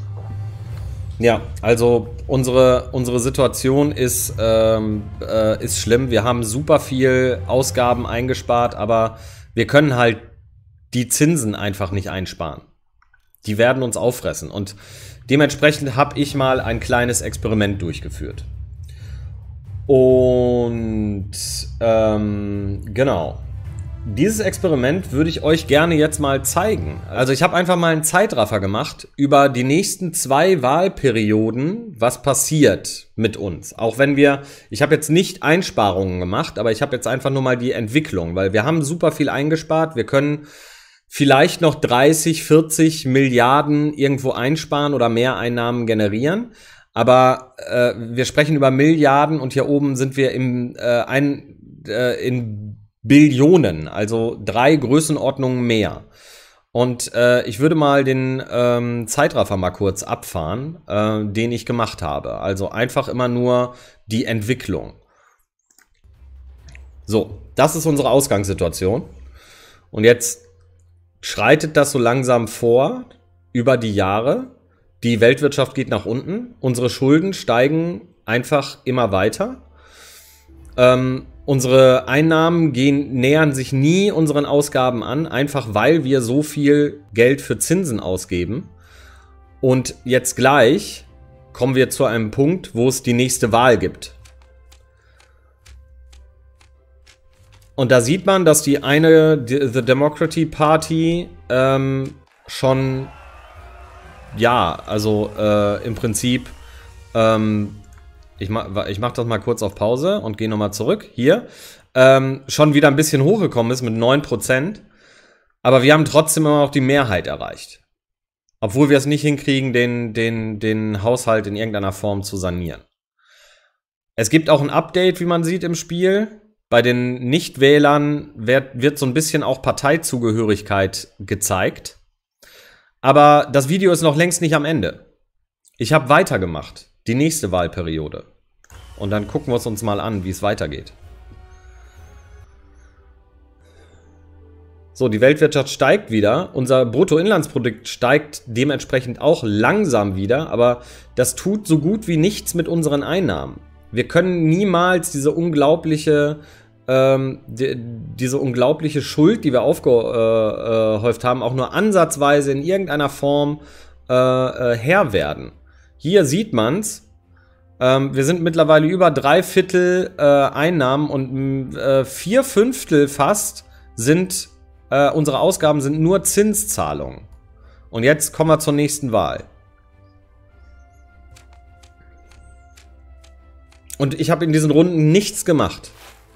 Ja, also unsere, unsere Situation ist, ähm, äh, ist schlimm. Wir haben super viel Ausgaben eingespart, aber wir können halt die Zinsen einfach nicht einsparen. Die werden uns auffressen. Und dementsprechend habe ich mal ein kleines Experiment durchgeführt. Und ähm, genau. Dieses Experiment würde ich euch gerne jetzt mal zeigen. Also ich habe einfach mal einen Zeitraffer gemacht über die nächsten zwei Wahlperioden, was passiert mit uns. Auch wenn wir, ich habe jetzt nicht Einsparungen gemacht, aber ich habe jetzt einfach nur mal die Entwicklung, weil wir haben super viel eingespart. Wir können vielleicht noch 30, 40 Milliarden irgendwo einsparen oder mehr Einnahmen generieren. Aber äh, wir sprechen über Milliarden und hier oben sind wir im, äh, ein, äh, in Billionen, also drei Größenordnungen mehr. Und äh, ich würde mal den ähm, Zeitraffer mal kurz abfahren, äh, den ich gemacht habe. Also einfach immer nur die Entwicklung. So, das ist unsere Ausgangssituation. Und jetzt schreitet das so langsam vor über die Jahre. Die Weltwirtschaft geht nach unten. Unsere Schulden steigen einfach immer weiter. Ähm, Unsere Einnahmen gehen, nähern sich nie unseren Ausgaben an, einfach weil wir so viel Geld für Zinsen ausgeben. Und jetzt gleich kommen wir zu einem Punkt, wo es die nächste Wahl gibt. Und da sieht man, dass die eine, The Democracy Party, ähm, schon ja, also äh, im Prinzip, ähm, ich, ma ich mache das mal kurz auf Pause und gehe nochmal zurück. Hier, ähm, schon wieder ein bisschen hochgekommen ist mit 9%. Aber wir haben trotzdem immer noch die Mehrheit erreicht. Obwohl wir es nicht hinkriegen, den, den, den Haushalt in irgendeiner Form zu sanieren. Es gibt auch ein Update, wie man sieht im Spiel. Bei den Nichtwählern wird, wird so ein bisschen auch Parteizugehörigkeit gezeigt. Aber das Video ist noch längst nicht am Ende. Ich habe weitergemacht. Die nächste Wahlperiode. Und dann gucken wir es uns mal an, wie es weitergeht. So, die Weltwirtschaft steigt wieder. Unser Bruttoinlandsprodukt steigt dementsprechend auch langsam wieder, aber das tut so gut wie nichts mit unseren Einnahmen. Wir können niemals diese unglaubliche, ähm, die, diese unglaubliche Schuld, die wir aufgehäuft haben, auch nur ansatzweise in irgendeiner Form äh, äh, Herr werden. Hier sieht man's. Ähm, wir sind mittlerweile über drei Viertel äh, Einnahmen und äh, vier Fünftel fast sind äh, unsere Ausgaben sind nur Zinszahlungen. Und jetzt kommen wir zur nächsten Wahl. Und ich habe in diesen Runden nichts gemacht.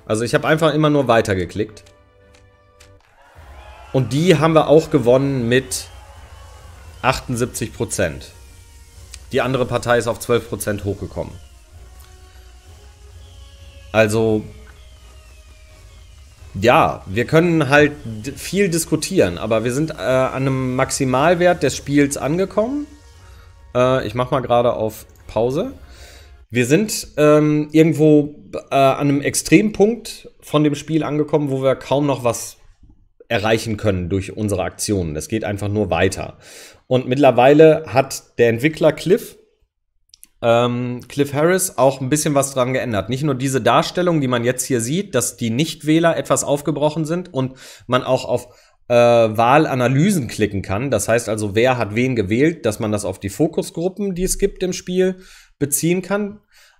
Also ich habe einfach immer nur weitergeklickt. Und die haben wir auch gewonnen mit 78%. Die andere Partei ist auf 12% hochgekommen. Also ja, wir können halt viel diskutieren, aber wir sind äh, an einem Maximalwert des Spiels angekommen. Äh, ich mach mal gerade auf Pause. Wir sind ähm, irgendwo äh, an einem Extrempunkt von dem Spiel angekommen, wo wir kaum noch was erreichen können durch unsere Aktionen. Es geht einfach nur weiter. Und mittlerweile hat der Entwickler Cliff ähm, Cliff Harris auch ein bisschen was dran geändert. Nicht nur diese Darstellung, die man jetzt hier sieht, dass die Nichtwähler etwas aufgebrochen sind und man auch auf äh, Wahlanalysen klicken kann. Das heißt also, wer hat wen gewählt, dass man das auf die Fokusgruppen, die es gibt im Spiel, beziehen kann.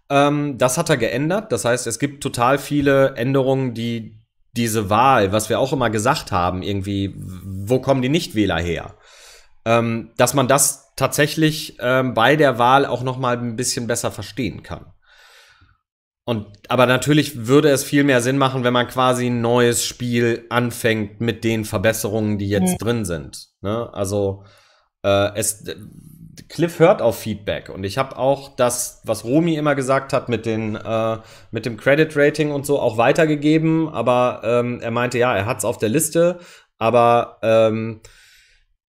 Ähm, das hat er geändert. Das heißt, es gibt total viele Änderungen, die diese Wahl, was wir auch immer gesagt haben, irgendwie, wo kommen die Nichtwähler her? Ähm, dass man das tatsächlich ähm, bei der Wahl auch noch mal ein bisschen besser verstehen kann. Und, aber natürlich würde es viel mehr Sinn machen, wenn man quasi ein neues Spiel anfängt mit den Verbesserungen, die jetzt mhm. drin sind. Ne? Also äh, es, Cliff hört auf Feedback und ich habe auch das, was Romy immer gesagt hat mit den äh, mit dem Credit Rating und so auch weitergegeben. Aber ähm, er meinte ja, er hat es auf der Liste, aber ähm,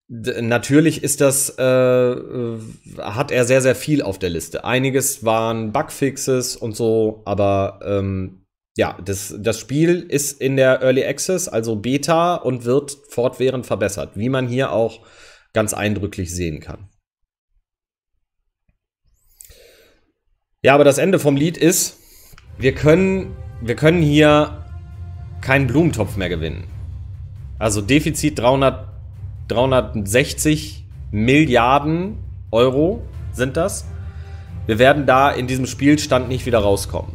Natürlich ist das, äh, äh, hat er sehr, sehr viel auf der Liste. Einiges waren Bugfixes und so, aber ähm, ja, das, das Spiel ist in der Early Access, also Beta, und wird fortwährend verbessert, wie man hier auch ganz eindrücklich sehen kann. Ja, aber das Ende vom Lied ist, wir können, wir können hier keinen Blumentopf mehr gewinnen. Also Defizit 300 360 Milliarden Euro sind das. Wir werden da in diesem Spielstand nicht wieder rauskommen.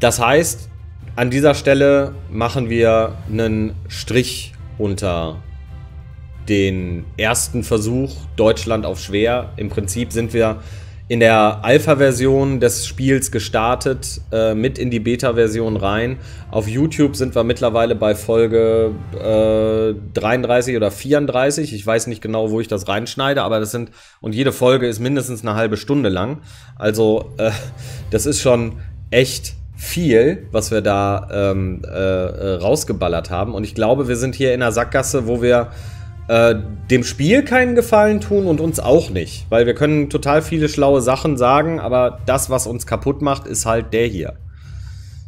Das heißt, an dieser Stelle machen wir einen Strich unter den ersten Versuch Deutschland auf schwer. Im Prinzip sind wir in der Alpha-Version des Spiels gestartet, äh, mit in die Beta-Version rein. Auf YouTube sind wir mittlerweile bei Folge äh, 33 oder 34. Ich weiß nicht genau, wo ich das reinschneide, aber das sind, und jede Folge ist mindestens eine halbe Stunde lang. Also, äh, das ist schon echt viel, was wir da ähm, äh, rausgeballert haben. Und ich glaube, wir sind hier in einer Sackgasse, wo wir äh, dem Spiel keinen Gefallen tun und uns auch nicht. Weil wir können total viele schlaue Sachen sagen, aber das, was uns kaputt macht, ist halt der hier.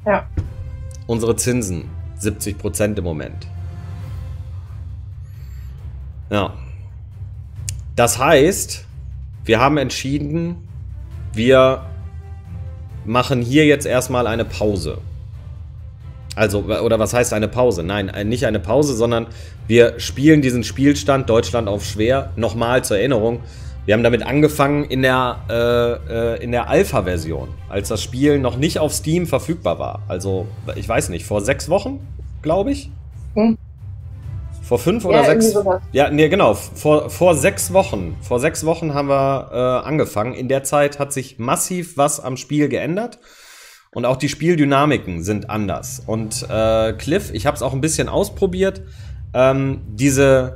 Ja. Unsere Zinsen. 70 Prozent im Moment. Ja. Das heißt, wir haben entschieden, wir machen hier jetzt erstmal eine Pause. Also, oder was heißt eine Pause? Nein, äh, nicht eine Pause, sondern wir spielen diesen Spielstand Deutschland auf schwer. Nochmal zur Erinnerung. Wir haben damit angefangen in der, äh, äh, der Alpha-Version, als das Spiel noch nicht auf Steam verfügbar war. Also, ich weiß nicht, vor sechs Wochen, glaube ich. Hm. Vor fünf oder ja, sechs. Ja, nee, genau. Vor, vor sechs Wochen. Vor sechs Wochen haben wir äh, angefangen. In der Zeit hat sich massiv was am Spiel geändert. Und auch die Spieldynamiken sind anders. Und äh, Cliff, ich habe es auch ein bisschen ausprobiert. Ähm, diese,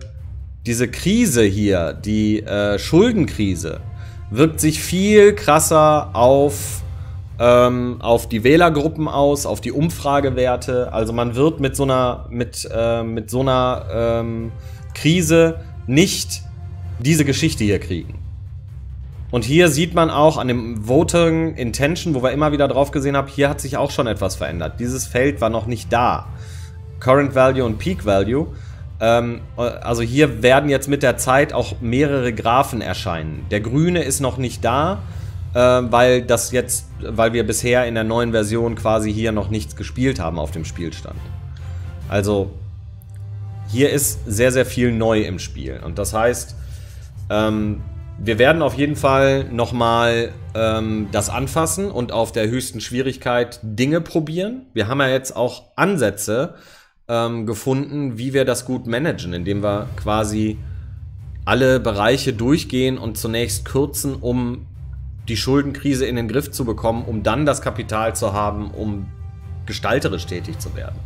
diese Krise hier, die äh, Schuldenkrise, wirkt sich viel krasser auf, ähm, auf die Wählergruppen aus, auf die Umfragewerte. Also man wird mit so einer, mit, äh, mit so einer ähm, Krise nicht diese Geschichte hier kriegen. Und hier sieht man auch an dem Voting Intention, wo wir immer wieder drauf gesehen haben, hier hat sich auch schon etwas verändert. Dieses Feld war noch nicht da. Current Value und Peak Value. Ähm, also hier werden jetzt mit der Zeit auch mehrere Graphen erscheinen. Der grüne ist noch nicht da, äh, weil das jetzt, weil wir bisher in der neuen Version quasi hier noch nichts gespielt haben auf dem Spielstand. Also hier ist sehr, sehr viel neu im Spiel. Und das heißt, ähm, wir werden auf jeden Fall nochmal ähm, das anfassen und auf der höchsten Schwierigkeit Dinge probieren. Wir haben ja jetzt auch Ansätze ähm, gefunden, wie wir das gut managen, indem wir quasi alle Bereiche durchgehen und zunächst kürzen, um die Schuldenkrise in den Griff zu bekommen, um dann das Kapital zu haben, um gestalterisch tätig zu werden.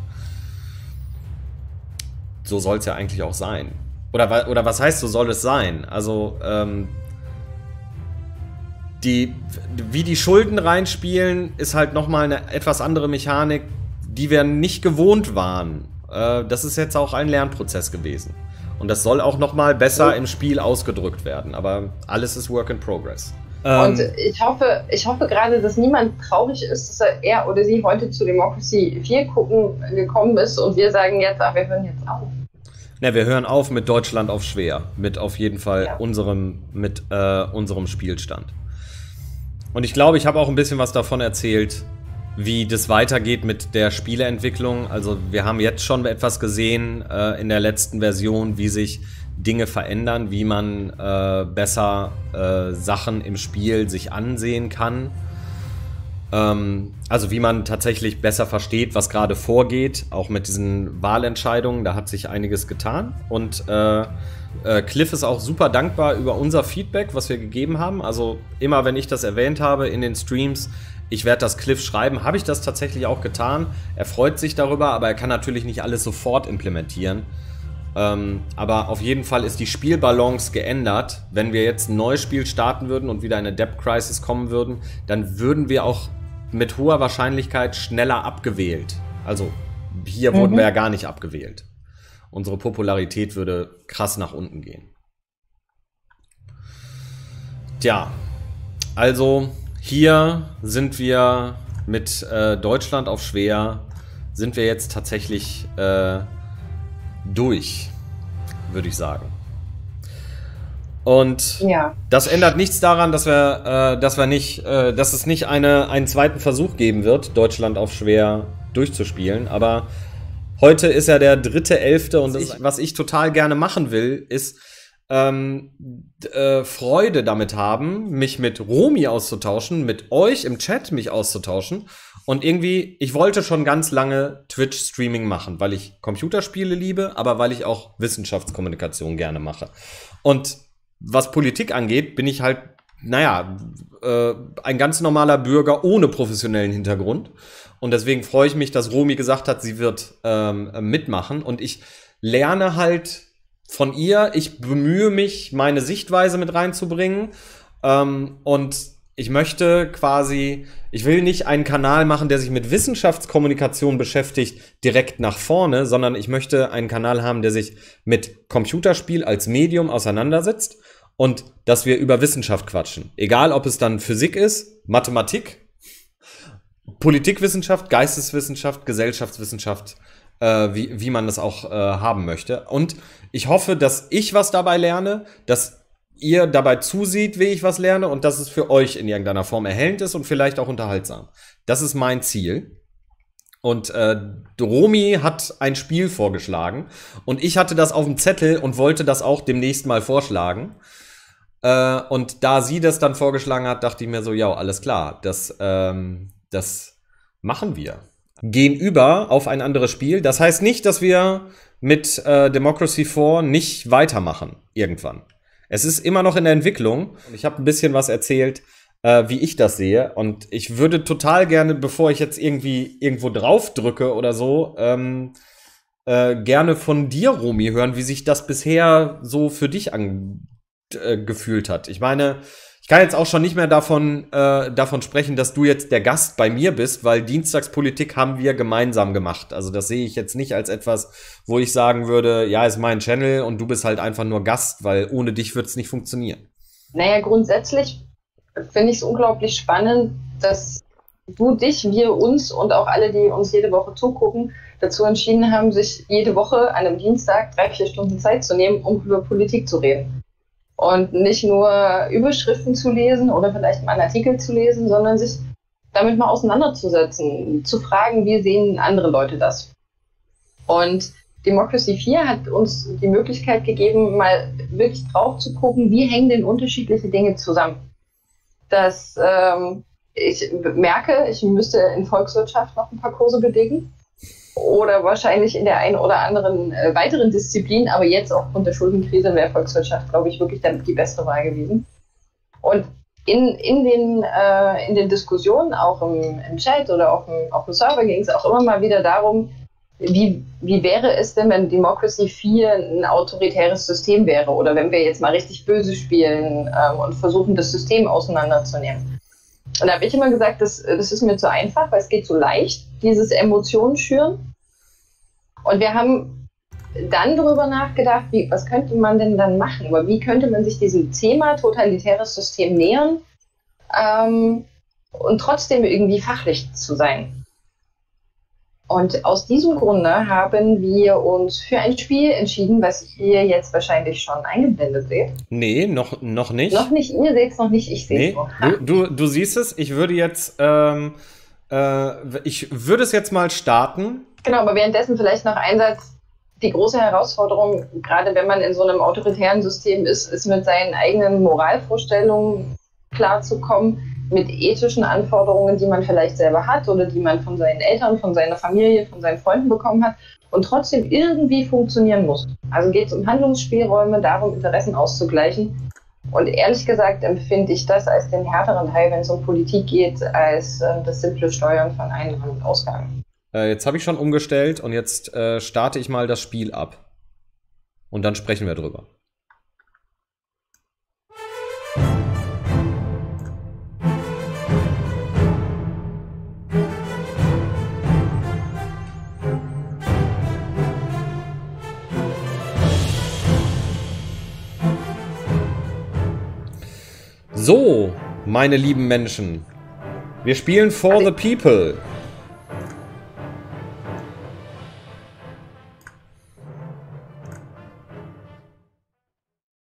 So soll es ja eigentlich auch sein. Oder, oder was heißt, so soll es sein? Also, ähm, die, wie die Schulden reinspielen, ist halt nochmal eine etwas andere Mechanik, die wir nicht gewohnt waren. Äh, das ist jetzt auch ein Lernprozess gewesen. Und das soll auch nochmal besser im Spiel ausgedrückt werden. Aber alles ist Work in Progress. Und ähm, ich hoffe, ich hoffe gerade, dass niemand traurig ist, dass er oder sie heute zu Democracy 4 gucken gekommen ist und wir sagen jetzt, ach, wir hören jetzt auf. Ne, wir hören auf mit Deutschland auf schwer. Mit auf jeden Fall ja. unserem, mit äh, unserem Spielstand. Und ich glaube, ich habe auch ein bisschen was davon erzählt, wie das weitergeht mit der Spieleentwicklung. Also wir haben jetzt schon etwas gesehen äh, in der letzten Version, wie sich Dinge verändern, wie man äh, besser äh, Sachen im Spiel sich ansehen kann. Ähm, also wie man tatsächlich besser versteht, was gerade vorgeht, auch mit diesen Wahlentscheidungen. Da hat sich einiges getan. Und äh, äh, Cliff ist auch super dankbar über unser Feedback, was wir gegeben haben. Also immer, wenn ich das erwähnt habe in den Streams, ich werde das Cliff schreiben. Habe ich das tatsächlich auch getan? Er freut sich darüber, aber er kann natürlich nicht alles sofort implementieren. Ähm, aber auf jeden Fall ist die Spielbalance geändert. Wenn wir jetzt ein neues Spiel starten würden und wieder eine Depth Crisis kommen würden, dann würden wir auch mit hoher Wahrscheinlichkeit schneller abgewählt. Also hier mhm. wurden wir ja gar nicht abgewählt. Unsere Popularität würde krass nach unten gehen. Tja, also hier sind wir mit äh, Deutschland auf schwer, sind wir jetzt tatsächlich äh, durch, würde ich sagen. Und ja. das ändert nichts daran, dass wir, äh, dass wir nicht, äh, dass es nicht eine, einen zweiten Versuch geben wird, Deutschland auf schwer durchzuspielen. Aber heute ist ja der dritte Elfte und ich, was ich total gerne machen will, ist ähm, äh, Freude damit haben, mich mit Romi auszutauschen, mit euch im Chat mich auszutauschen. Und irgendwie, ich wollte schon ganz lange Twitch-Streaming machen, weil ich Computerspiele liebe, aber weil ich auch Wissenschaftskommunikation gerne mache. Und was Politik angeht, bin ich halt, naja, äh, ein ganz normaler Bürger ohne professionellen Hintergrund. Und deswegen freue ich mich, dass Romi gesagt hat, sie wird ähm, mitmachen. Und ich lerne halt von ihr. Ich bemühe mich, meine Sichtweise mit reinzubringen. Ähm, und ich möchte quasi, ich will nicht einen Kanal machen, der sich mit Wissenschaftskommunikation beschäftigt, direkt nach vorne, sondern ich möchte einen Kanal haben, der sich mit Computerspiel als Medium auseinandersetzt und dass wir über Wissenschaft quatschen. Egal, ob es dann Physik ist, Mathematik, Politikwissenschaft, Geisteswissenschaft, Gesellschaftswissenschaft, äh, wie, wie man das auch äh, haben möchte. Und ich hoffe, dass ich was dabei lerne, dass ihr dabei zusieht, wie ich was lerne und dass es für euch in irgendeiner Form erhellend ist und vielleicht auch unterhaltsam. Das ist mein Ziel. Und äh, Romi hat ein Spiel vorgeschlagen und ich hatte das auf dem Zettel und wollte das auch demnächst mal vorschlagen. Äh, und da sie das dann vorgeschlagen hat, dachte ich mir so, ja, alles klar, das, ähm, das machen wir. gehen über auf ein anderes Spiel. Das heißt nicht, dass wir mit äh, Democracy 4 nicht weitermachen irgendwann. Es ist immer noch in der Entwicklung. Ich habe ein bisschen was erzählt, äh, wie ich das sehe. Und ich würde total gerne, bevor ich jetzt irgendwie irgendwo drauf drücke oder so, ähm, äh, gerne von dir, Romy, hören, wie sich das bisher so für dich angefühlt hat. Ich meine, ich kann jetzt auch schon nicht mehr davon, äh, davon sprechen, dass du jetzt der Gast bei mir bist, weil Dienstagspolitik haben wir gemeinsam gemacht. Also das sehe ich jetzt nicht als etwas, wo ich sagen würde, ja, ist mein Channel und du bist halt einfach nur Gast, weil ohne dich wird es nicht funktionieren. Naja, grundsätzlich finde ich es unglaublich spannend, dass du dich, wir uns und auch alle, die uns jede Woche zugucken, dazu entschieden haben, sich jede Woche an einem Dienstag drei, vier Stunden Zeit zu nehmen, um über Politik zu reden und nicht nur Überschriften zu lesen oder vielleicht mal einen Artikel zu lesen, sondern sich damit mal auseinanderzusetzen, zu fragen, wie sehen andere Leute das. Und Democracy 4 hat uns die Möglichkeit gegeben, mal wirklich drauf zu gucken, wie hängen denn unterschiedliche Dinge zusammen. Dass ähm, ich merke, ich müsste in Volkswirtschaft noch ein paar Kurse belegen oder wahrscheinlich in der einen oder anderen äh, weiteren Disziplin, aber jetzt aufgrund der Schuldenkrise in der Volkswirtschaft, glaube ich, wirklich dann die beste Wahl gewesen. Und in, in, den, äh, in den Diskussionen, auch im, im Chat oder auf dem, auf dem Server, ging es auch immer mal wieder darum, wie, wie wäre es denn, wenn Democracy 4 ein autoritäres System wäre oder wenn wir jetzt mal richtig böse spielen ähm, und versuchen, das System auseinanderzunehmen. Und da habe ich immer gesagt, das, das ist mir zu einfach, weil es geht so leicht, dieses Emotionen schüren. Und wir haben dann darüber nachgedacht, wie, was könnte man denn dann machen? Aber wie könnte man sich diesem Thema totalitäres System nähern ähm, und trotzdem irgendwie fachlich zu sein? Und aus diesem Grunde haben wir uns für ein Spiel entschieden, was ihr jetzt wahrscheinlich schon eingeblendet seht. Nee, noch, noch nicht. Noch nicht, ihr seht es noch nicht, ich sehe es nee, du, du, du, siehst es, ich würde jetzt, ähm, äh, ich würde es jetzt mal starten. Genau, aber währenddessen vielleicht noch ein Satz. Die große Herausforderung, gerade wenn man in so einem autoritären System ist, ist mit seinen eigenen Moralvorstellungen klarzukommen mit ethischen Anforderungen, die man vielleicht selber hat oder die man von seinen Eltern, von seiner Familie, von seinen Freunden bekommen hat und trotzdem irgendwie funktionieren muss. Also geht es um Handlungsspielräume, darum, Interessen auszugleichen. Und ehrlich gesagt empfinde ich das als den härteren Teil, wenn es um Politik geht, als äh, das simple Steuern von Einnahmen und Ausgaben. Äh, jetzt habe ich schon umgestellt und jetzt äh, starte ich mal das Spiel ab. Und dann sprechen wir drüber. So, meine lieben Menschen, wir spielen For the People.